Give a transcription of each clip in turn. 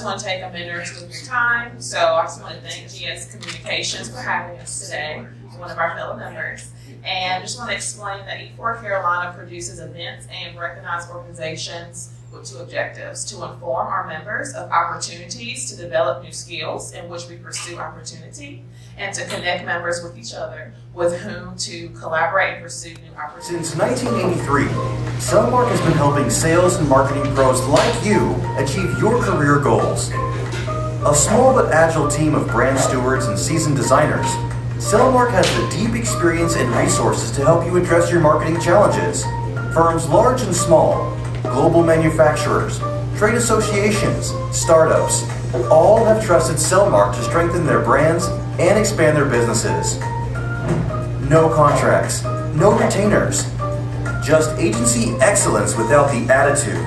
just want to take a minute or two of your time. So I just want to thank GS Communications for having us today, one of our fellow members. And just want to explain that E4 Carolina produces events and recognized organizations with two objectives to inform our members of opportunities to develop new skills in which we pursue opportunity and to connect members with each other with whom to collaborate and pursue new opportunities. Since 1983, Selmarq has been helping sales and marketing pros like you achieve your career goals. A small but agile team of brand stewards and seasoned designers, Selmarq has the deep experience and resources to help you address your marketing challenges. Firms large and small, global manufacturers, trade associations, startups, all have trusted Selmarq to strengthen their brands and expand their businesses. No contracts, no retainers, just agency excellence without the attitude.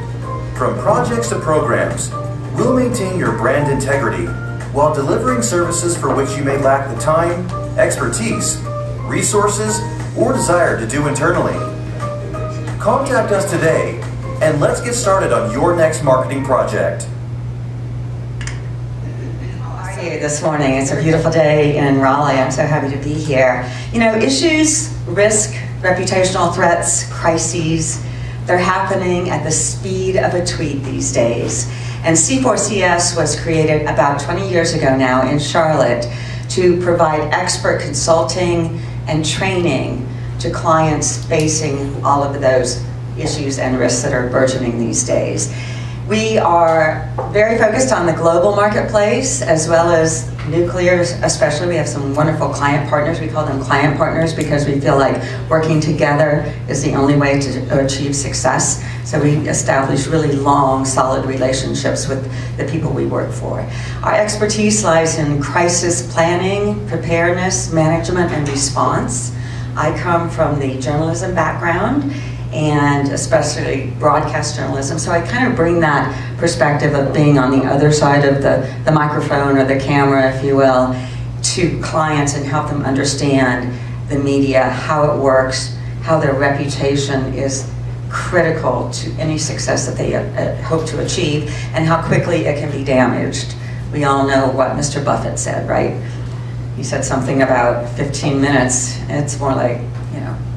From projects to programs, we'll maintain your brand integrity while delivering services for which you may lack the time, expertise, resources, or desire to do internally. Contact us today and let's get started on your next marketing project. You this morning? It's a beautiful day in Raleigh. I'm so happy to be here. You know, issues, risk, reputational threats, crises, they're happening at the speed of a tweet these days. And C4CS was created about 20 years ago now in Charlotte to provide expert consulting and training to clients facing all of those issues and risks that are burgeoning these days. We are very focused on the global marketplace as well as nuclear, especially. We have some wonderful client partners. We call them client partners because we feel like working together is the only way to achieve success. So we establish really long, solid relationships with the people we work for. Our expertise lies in crisis planning, preparedness, management, and response. I come from the journalism background and especially broadcast journalism. So I kind of bring that perspective of being on the other side of the, the microphone or the camera, if you will, to clients and help them understand the media, how it works, how their reputation is critical to any success that they uh, hope to achieve, and how quickly it can be damaged. We all know what Mr. Buffett said, right? He said something about 15 minutes. It's more like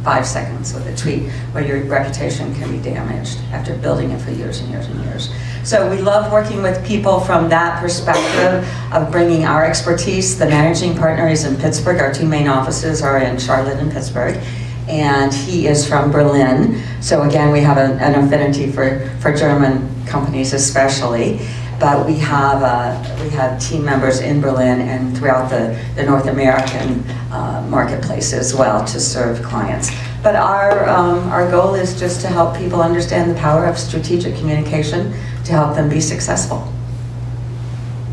five seconds with a tweet where your reputation can be damaged after building it for years and years and years. So we love working with people from that perspective of bringing our expertise. The managing partner is in Pittsburgh. Our two main offices are in Charlotte and Pittsburgh. And he is from Berlin. So again, we have a, an affinity for, for German companies especially but we have uh, we have team members in Berlin and throughout the, the North American uh, marketplace as well to serve clients. But our um, our goal is just to help people understand the power of strategic communication to help them be successful.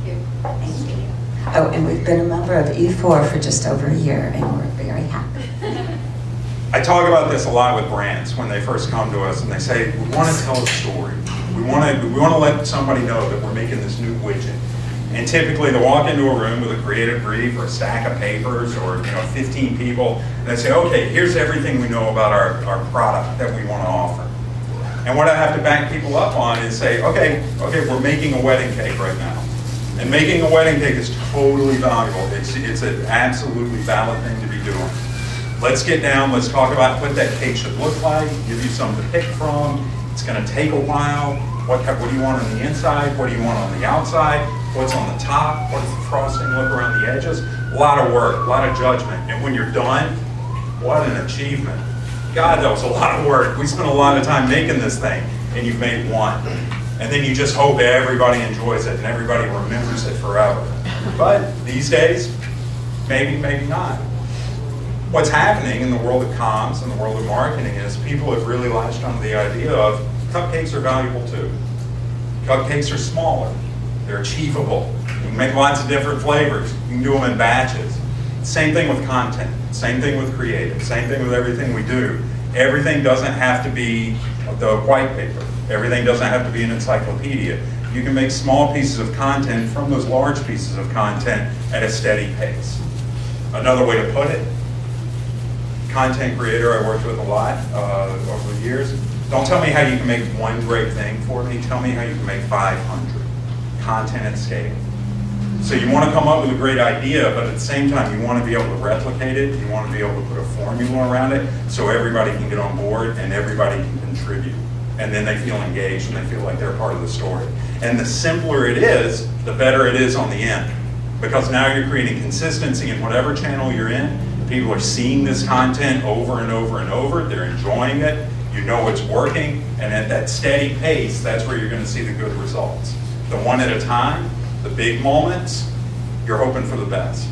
Thank you. Oh, and we've been a member of E4 for just over a year, and we're very happy. I talk about this a lot with brands when they first come to us and they say, we want to tell a story. We want to we want to let somebody know that we're making this new widget. And typically they walk into a room with a creative brief or a stack of papers or you know 15 people and they say, okay, here's everything we know about our, our product that we want to offer. And what I have to back people up on is say, okay, okay, we're making a wedding cake right now. And making a wedding cake is totally valuable. It's, it's an absolutely valid thing to be doing. Let's get down, let's talk about what that cake should look like, give you something to pick from, it's going to take a while. What, what do you want on the inside? What do you want on the outside? What's on the top? What does the frosting look around the edges? A lot of work, a lot of judgment. And when you're done, what an achievement. God, that was a lot of work. We spent a lot of time making this thing, and you've made one. And then you just hope everybody enjoys it and everybody remembers it forever. But these days, maybe, maybe not. What's happening in the world of comms and the world of marketing is people have really latched onto the idea of cupcakes are valuable too. Cupcakes are smaller. They're achievable. You can make lots of different flavors. You can do them in batches. Same thing with content. Same thing with creative. Same thing with everything we do. Everything doesn't have to be the white paper. Everything doesn't have to be an encyclopedia. You can make small pieces of content from those large pieces of content at a steady pace. Another way to put it, content creator I worked with a lot uh, over the years. Don't tell me how you can make one great thing for me, tell me how you can make 500. Content at scale. So you want to come up with a great idea, but at the same time, you want to be able to replicate it, you want to be able to put a formula around it, so everybody can get on board and everybody can contribute. And then they feel engaged and they feel like they're part of the story. And the simpler it is, the better it is on the end. Because now you're creating consistency in whatever channel you're in. People are seeing this content over and over and over, they're enjoying it, you know it's working, and at that steady pace, that's where you're going to see the good results. The one at a time, the big moments, you're hoping for the best.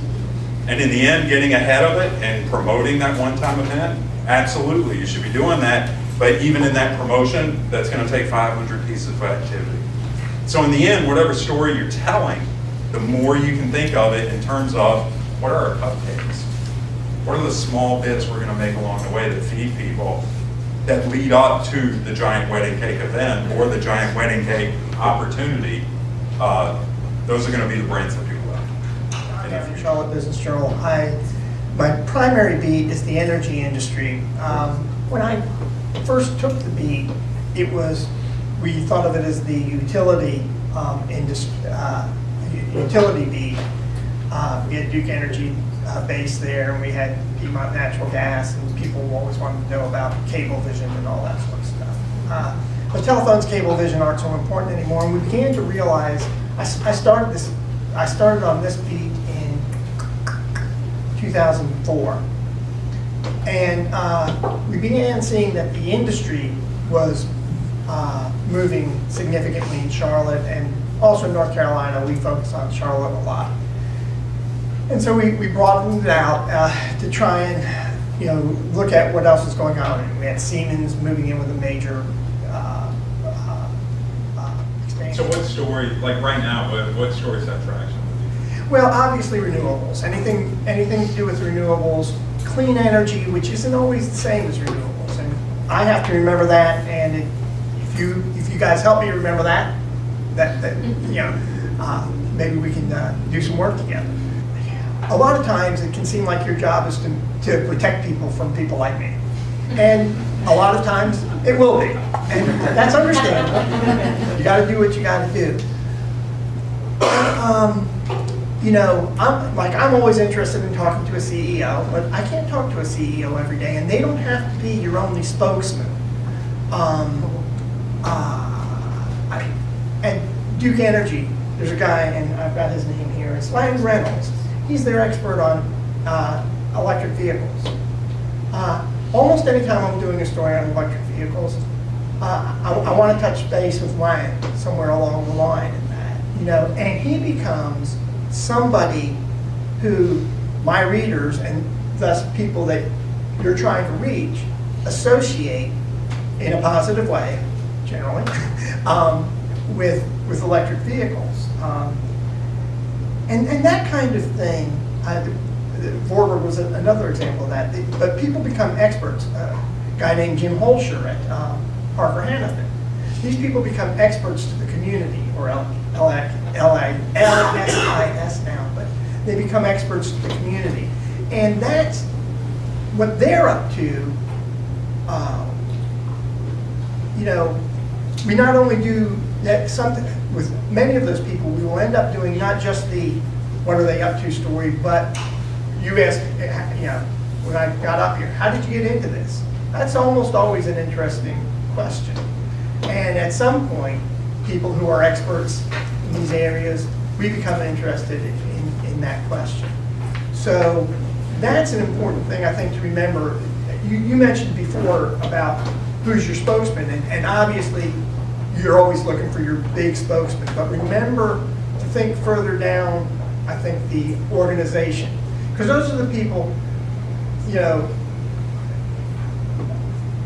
And in the end, getting ahead of it and promoting that one-time event, absolutely, you should be doing that. But even in that promotion, that's going to take 500 pieces of activity. So in the end, whatever story you're telling, the more you can think of it in terms of what are our cupcakes? What are the small bits we're going to make along the way that feed people that lead up to the giant wedding cake event or the giant wedding cake opportunity? Uh, those are going to be the brains that people from Charlotte Business Journal. I, my primary beat is the energy industry. Um, when I first took the beat, it was, we thought of it as the utility um, industry, uh, utility beat. Uh, we had Duke Energy uh, base there, and we had Piedmont Natural Gas, and people always wanted to know about Cablevision and all that sort of stuff. Uh, but telephones, Cablevision aren't so important anymore, and we began to realize I, I started this. I started on this beat in 2004, and uh, we began seeing that the industry was uh, moving significantly in Charlotte and also in North Carolina. We focus on Charlotte a lot, and so we, we broadened it out uh, to try and you know look at what else is going on. We had Siemens moving in with a major uh, uh, uh, expansion. So what story, like right now, what, what stories have traction with you? Well, obviously renewables. Anything, anything to do with renewables, clean energy, which isn't always the same as renewables. And I have to remember that. And it, if you, if you guys help me remember that, that, that you know, uh, maybe we can uh, do some work together. A lot of times it can seem like your job is to, to protect people from people like me. And a lot of times it will be. And that's understandable. You got to do what you got to do. Um, you know, I'm like I'm always interested in talking to a CEO, but I can't talk to a CEO every day, and they don't have to be your only spokesman. Um, uh, I, at Duke Energy, there's a guy, and I've got his name here. It's Lang Reynolds. He's their expert on uh, electric vehicles. Uh, almost anytime I'm doing a story on electric vehicles, uh, I, I want to touch base with Lang somewhere along the line in that, you know, and he becomes somebody who my readers and thus people that you're trying to reach associate in a positive way, generally, um, with with electric vehicles. Um, and, and that kind of thing, uh, Vorwerk was a, another example of that. But people become experts. Uh, a guy named Jim Holscher at um, Parker Hannifin. These people become experts to the community, or L- L- L- LSIS now, but they become experts to the community. And that's what they're up to. Um, you know, we not only do that something with many of those people, we will end up doing not just the what are they up to story, but you asked, eh, you know, when I got up here, how did you get into this? That's almost always an interesting question. And at some point, people who are experts in these areas, we become interested in, in that question. So that's an important thing, I think, to remember. You, you mentioned before about who's your spokesman, and, and obviously you're always looking for your big spokesman. But remember to think further down, I think, the organization. Because those are the people, you know,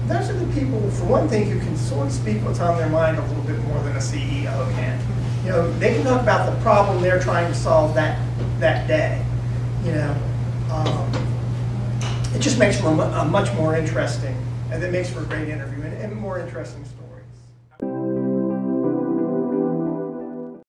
those are the people, for one thing, who can sort of speak what's on their mind a little bit more than a CEO can. You know, they can talk about the problem they're trying to solve that, that day. You know, um, it just makes for a, much more interesting, and it makes for a great interview and, and more interesting story.